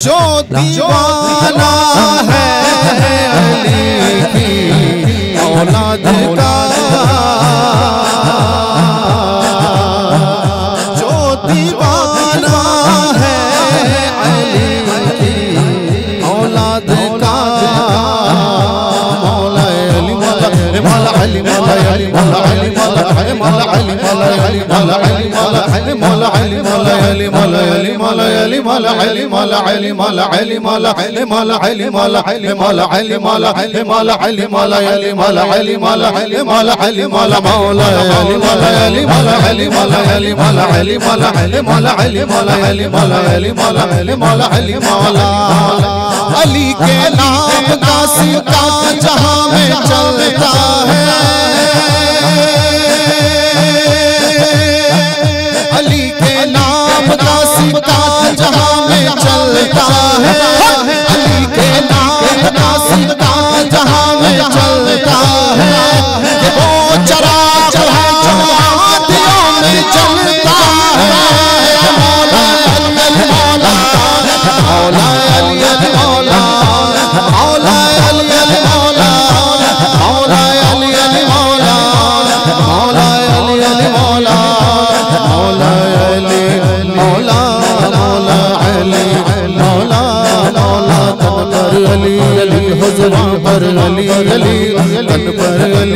جو دیوانہ ہے علی کی اولاد کا جو دیوانہ ہے علی کی اولاد کا مولا علی مولا علی مولا علی مولا علی مولا علی مولا علی مولا علی مولا علی مولا علی مولا علی مولا علی مولا علی مولا علی مولا علی مولا علی مولا علی مولا علی مولا علی مولا علی مولا علی مولا علی مولا علی مولا علی مولا علی مولا علی مولا مولا علی مولا علی مولا علی مولا علی مولا علی مولا علی مولا علی مولا علی مولا علی مولا علی مولا علی مولا علی کے نام کا سکہ جہاں میں چلتا ہے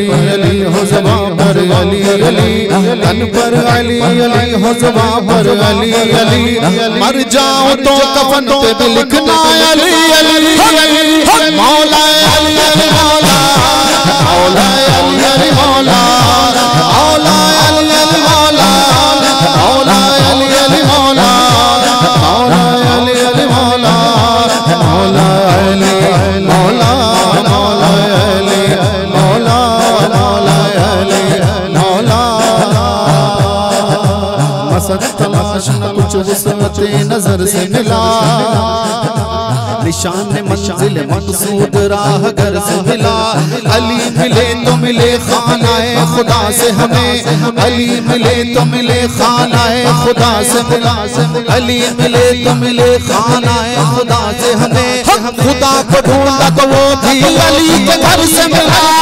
علی علی ہو حضباں پر علی علی تن پر علی علی ہو حضباں پر علی علی، مر جاؤں تو کفن پہ بھی لکھنا علی علی، مولا علی علی، مولا مولا علی علی، مولا وسعت نظر سے ملا۔ نشان منزل مقصود راہ گر سے ملا۔ علی ملے تو ملے خانہ خدا سے ہمیں۔ علی ملے تو ملے خانہ خدا سے ملا۔ علی ملے تو ملے خانہ خدا سے ہمیں۔ خدا کو ڈھونڈا تو وہ بھی علی کے گھر سے ملا۔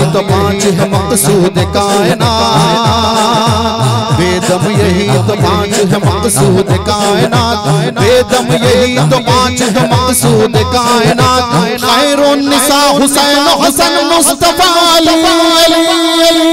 تو پانچ ہے مقصود کائنات۔ دم یہی تو پانچ ہے مقصود کائنات۔ دم یہی تو پانچ ہے مقصود کائنات۔ خیر النساء حسین حسن مصطفیٰ علی علی۔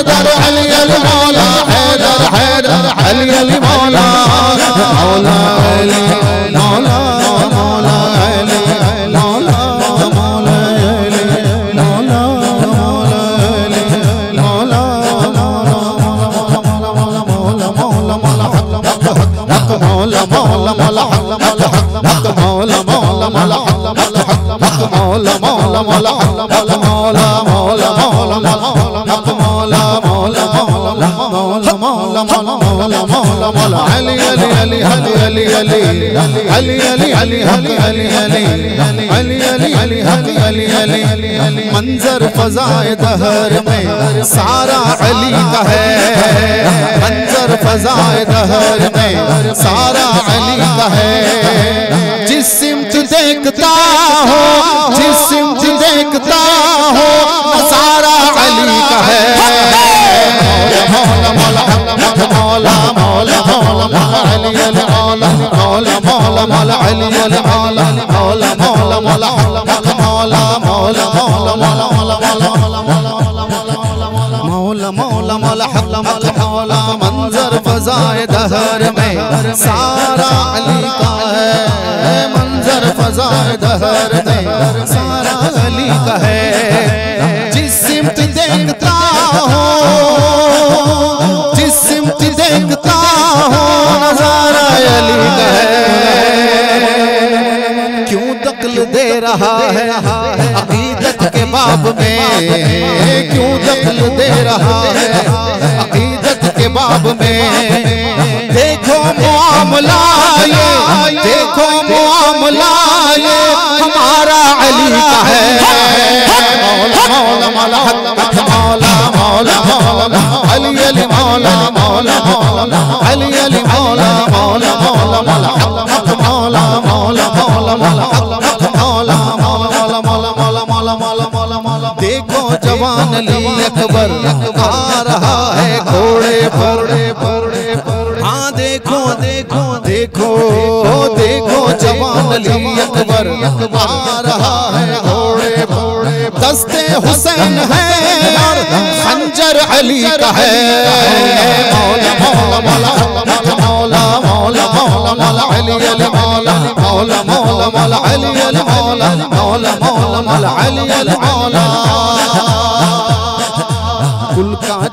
حيدر علي المولى حيدر حيدر علي المولى مولى علي مولى مولى علي مولى مولى علي مولى مولى علي مولى مولى مولى مولى مولى حق مولى مولى مولى حق مولى مولى مولى حق مولى مولى مولى حق مولى مولى مولى حق مولى مولا مولا مولا مولا مولا علی علی علی علی علی علی علی علی علی علی علی علی علی علی علی علی علی علی علی منظر فضائے دہر میں سارا علی کا ہے منظر فضائے دہر میں سارا علی کا ہے جس سمت دیکھتا ہو جس سمت دیکھتا ہو سارا علی کا ہے مولا مولا مولا مولا مولا مولا علی علی مولا مولا مولا علی علی مولا مولا مولا مولا مولا مولا مولا مولا مولا مولا مولا مولا مولا مولا مولا مولا حق حق مولا منظر فضائے دہر میں سارا علی کا ہے منظر فضائے دہر میں سارا علی کا ہے رہا ہے۔ عقیدت کے باب میں کیوں دقل دے رہا ہے؟ عقیدت کے باب میں دیکھو معاملہ یہ دیکھو معاملہ یہ ہمارا علی کا ہے۔ مولا مولا مولا مولا مولا علی علی مولا مولا مولا علی دیکھو جوان علی اکبر آ رہا ہے گھوڑے پر ہاں دیکھو دیکھو دیکھو دیکھو جوان علی اکبر آ رہا ہے گھوڑے پر دستے حسین ہے خنجر علی کا ہے مولا مولا مولا مولا مولا مولا علی علی مولا مولا مولا مولا علی علی مولا مولا مولا مولا علی علی مولا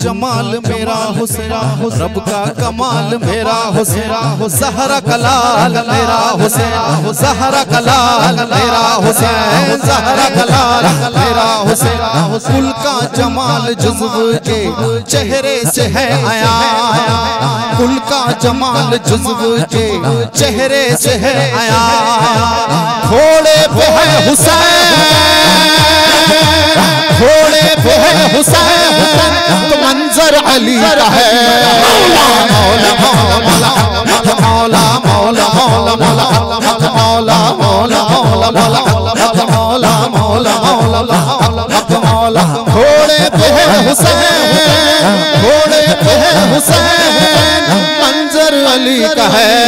جمال میرا حسین، رب کا کمال میرا حسین، زہرا کلال میرا حسین، زہرا کلال میرا حسین، زہرا کلال میرا حسین۔ کل کا جمال جزو کے چہرے سے ہے آیا۔ کل کا جمال جزو کے چہرے سے ہے آیا۔ گھوڑے پہ ہے حسین، گھوڑے پہ ہے حسین۔ منظر علی کا ہے۔ مولا مولا مولا مولا مولا مولا مولا مولا مولا مولا مولا مولا مولا گھوڑے پہ ہے حسین، گھوڑے پہ ہے حسین، منظر علی کا ہے۔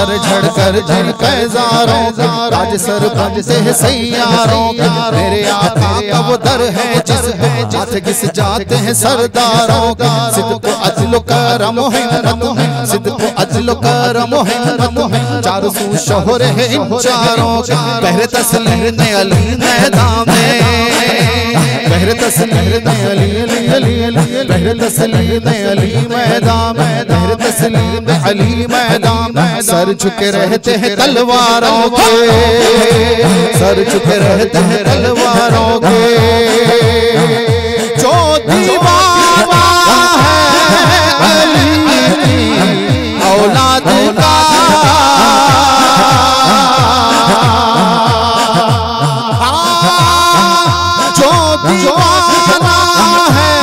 سر جھڑ کر جھڑ پیزاروں راج سر بنتے ہیں سیاروں۔ میرے آقا کا وہ در ہے جس ہے جات گس جاتے ہیں سرداروں۔ کا صدق و عدل و کرم و حکمت ہے صدق و عدل و کرم و حکمت ہے چار سو شہر ہے ان چاروں۔ کا پہرے تسلیم علی میدان میں۔ پہرے تسلیم علی علی علی علی پہرے تسلیم علی میدان میں۔ پہرے تسلیم علی میدان میں۔ سر جھکے رہتے ہیں تلواروں کے۔ سر جھکے رہتے ہیں تلواروں کے۔ جو دیوانہ ہے علی کی اولاد کا۔ ہاں، جو دیوانہ ہے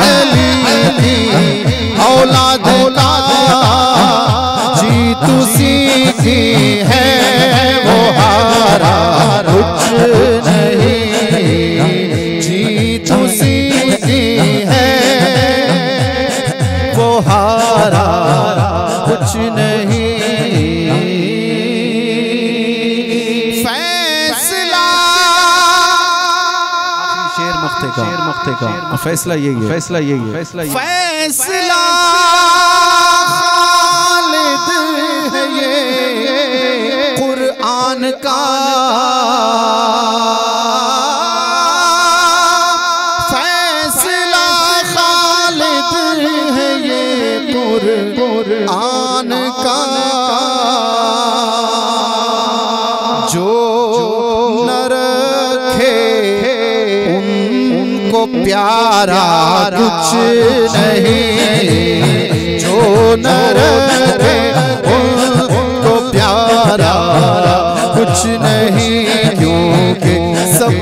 علی کی اولاد تسی کی ہے وہ ہارا کچھ نہیں۔ جی تسی کی ہے وہ ہارا کچھ نہیں۔ فیصلہ۔ شیر مختے کا۔ فیصلہ یہی ہے۔ فیصلہ یہی ہے۔ فیصلہ۔ وہ پیارا کچھ نہیں۔ جو نہ رکھے ان کو پیارا کچھ نہیں۔ کیونکہ سب